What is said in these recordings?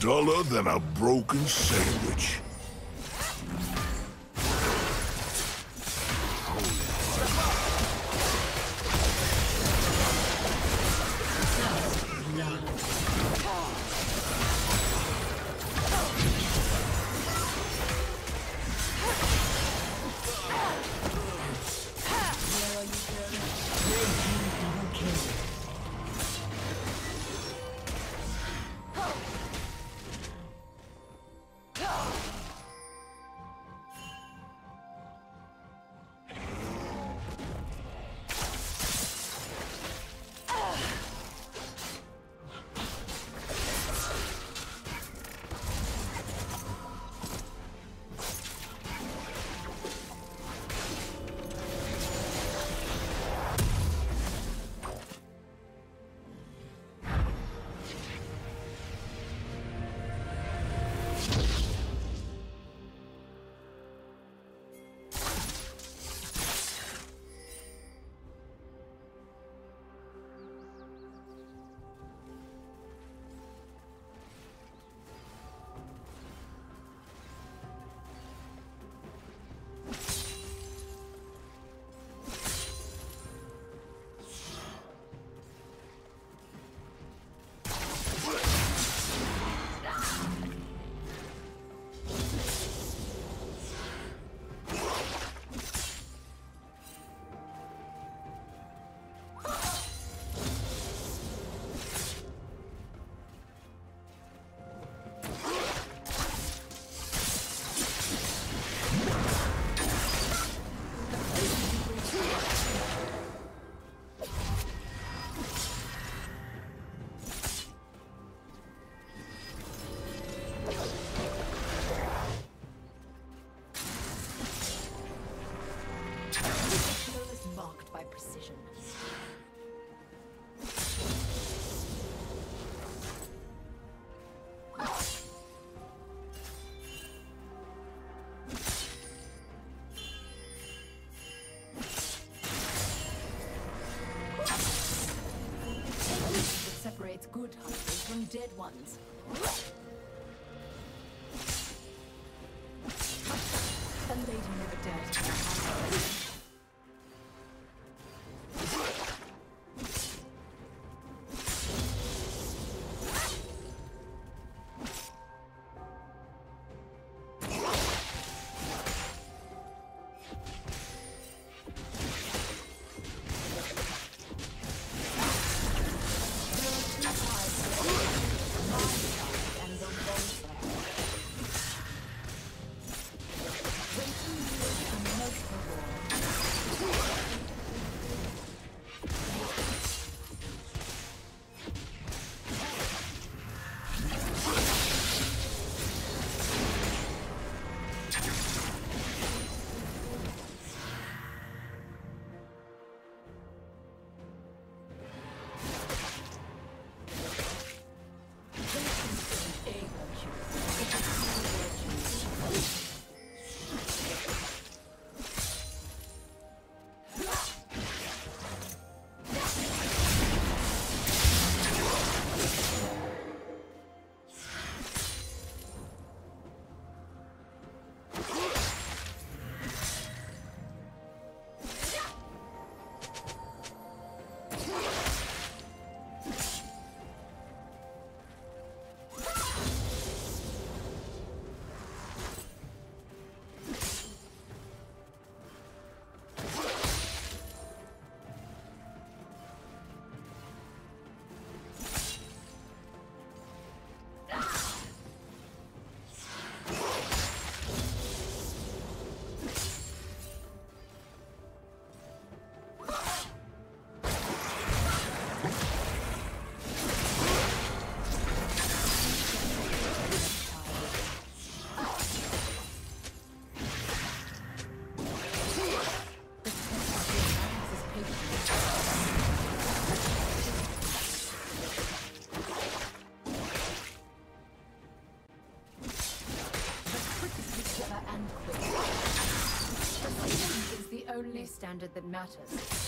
duller than a broken sandwich. Good hunters from dead ones. Standard that matters.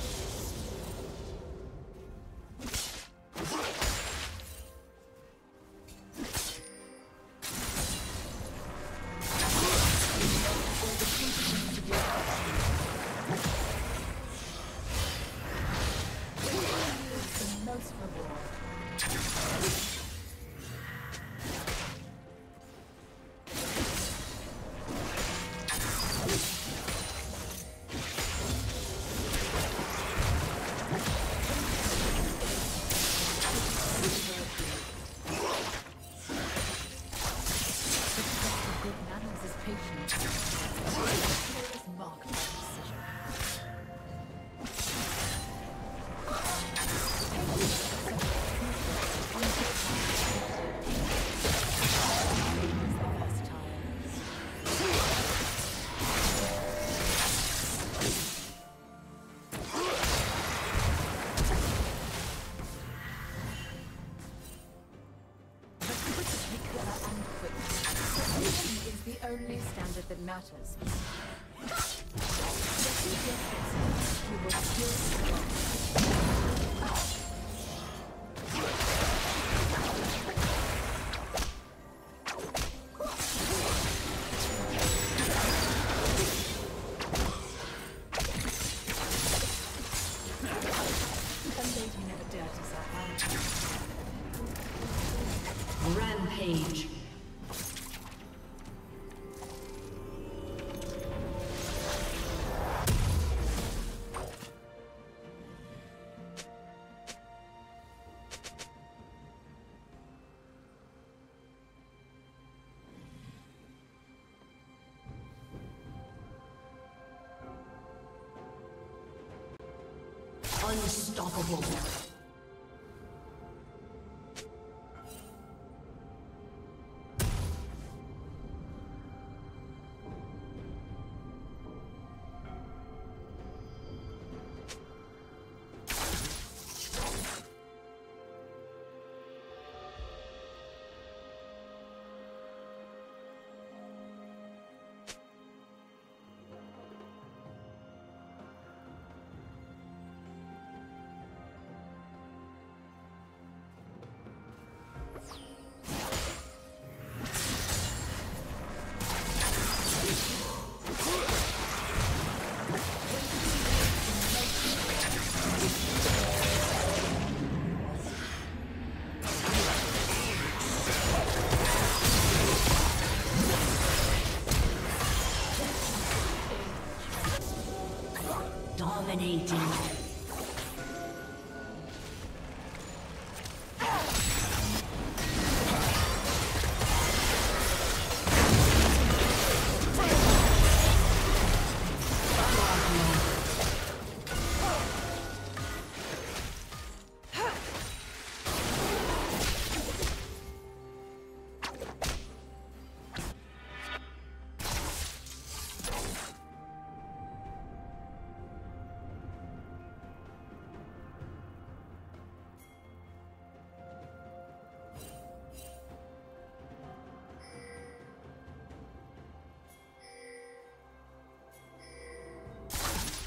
Matters. Unstoppable.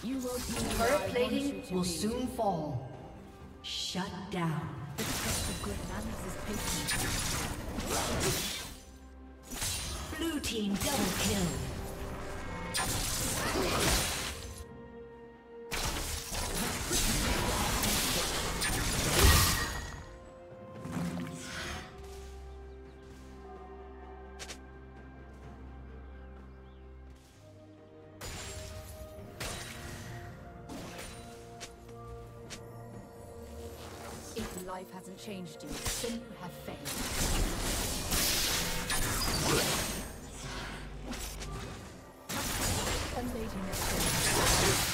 Turret plating will soon fall. Shut down. Blue team double kill. Changed you, then you have failed. A lady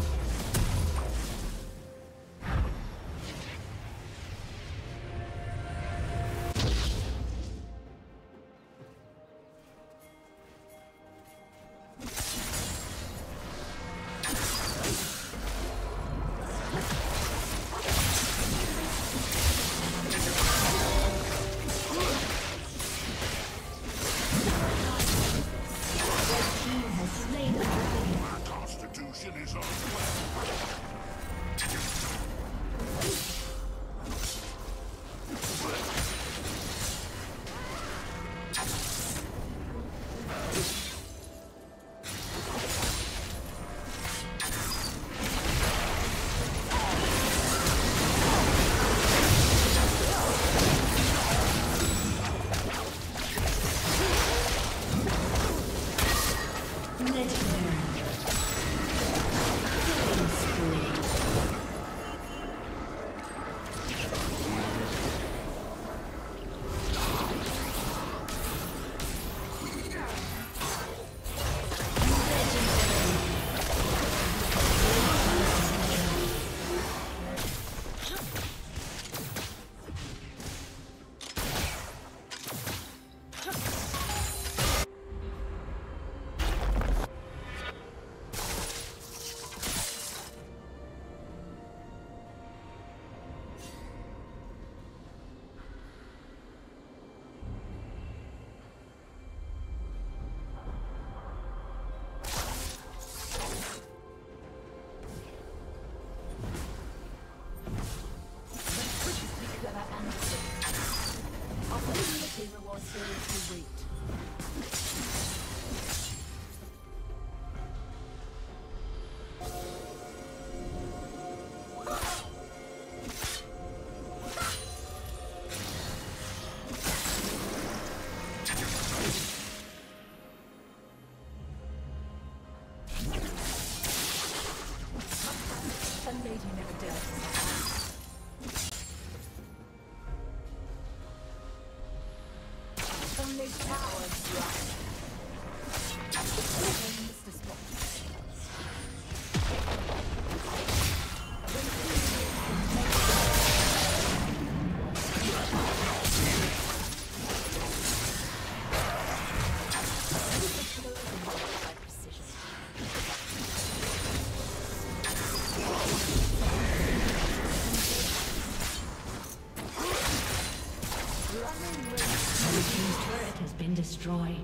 Destroyed.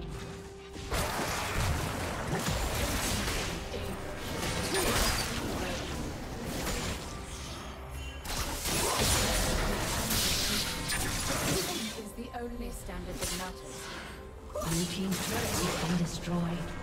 is the only standard that matters. Blue team's turret has been destroyed.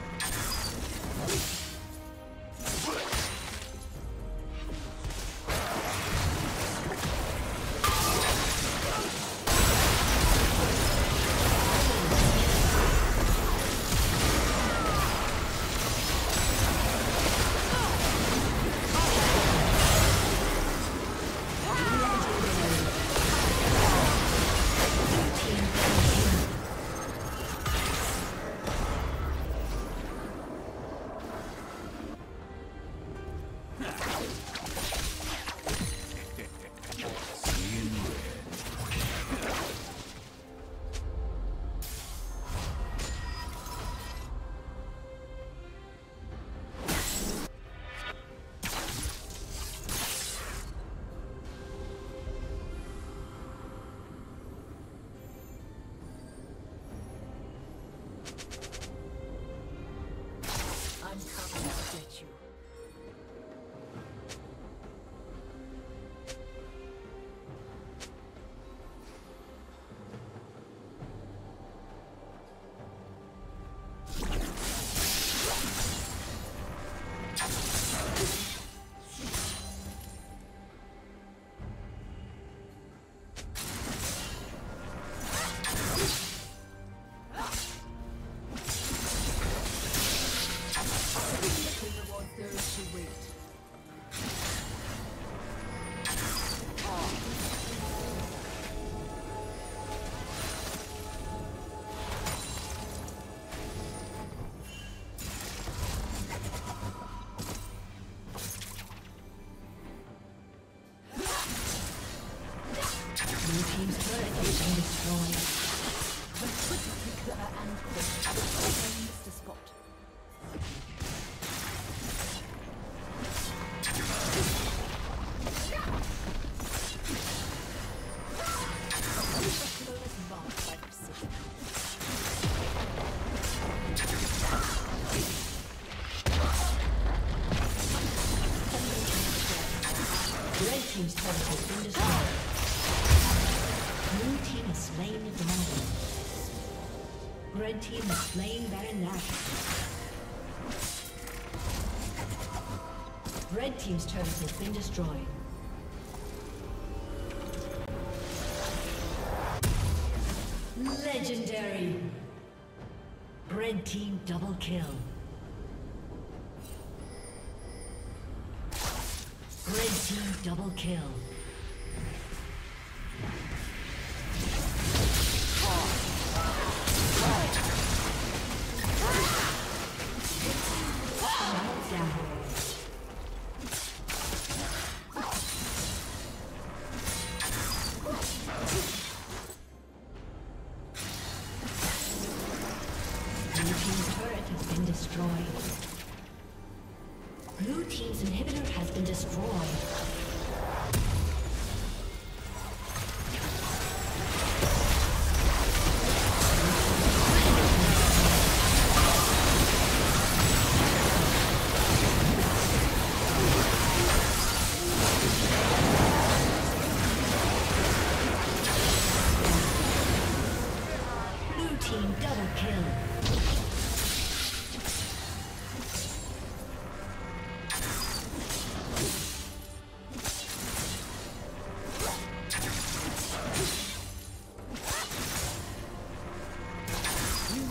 team has slain Baron Red team's turret has been destroyed. Legendary. Red team double kill. Red team double kill. destroyed.